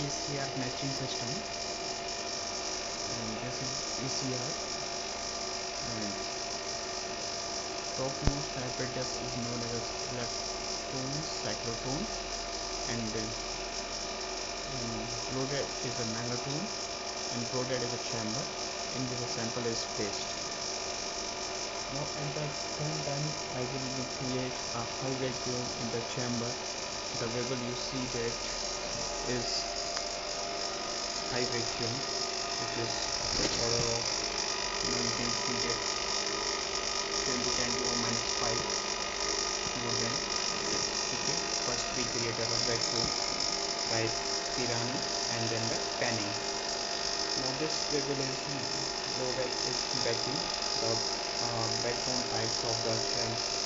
ECR matching system and this is ECR and topmost hybrid is known as electron cyclotron and uh, loaded is a magnetron and loaded is a chamber in which a sample is placed. Now at the same time I will create a high vacuum in the chamber. The bevel you see that is high vacuum which is of the order of you know you can see that 10 to 10 to minus 5 more than okay first we created a vacuum by Pirani and then the Penning now this regulation is loaded is vacuum the uh, backbone types of the upper